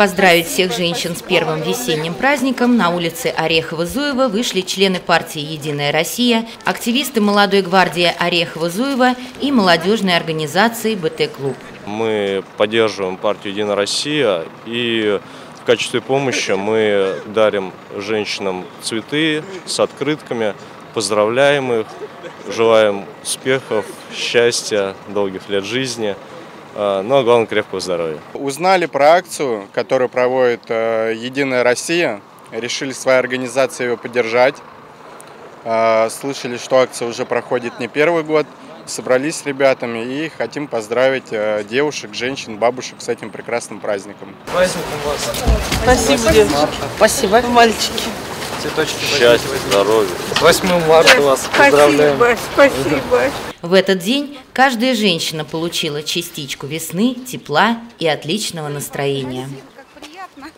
Поздравить всех женщин с первым весенним праздником. На улице Орехово-Зуева вышли члены партии «Единая Россия», активисты молодой гвардии Орехово-Зуева и молодежной организации «БТ-клуб». Мы поддерживаем партию «Единая Россия» и в качестве помощи мы дарим женщинам цветы с открытками, поздравляем их, желаем успехов, счастья, долгих лет жизни – ну а главное крепкого здоровья. Узнали про акцию, которую проводит э, Единая Россия, решили своей организацией ее поддержать. А, слышали, что акция уже проходит не первый год. Собрались с ребятами и хотим поздравить э, девушек, женщин, бабушек с этим прекрасным праздником. Праздником вас. Спасибо, девушки. Спасибо, мальчики. Цветочки Счастья, здоровья. С 8 марта вас поздравляем. Спасибо, спасибо. В этот день каждая женщина получила частичку весны, тепла и отличного настроения. Как приятно.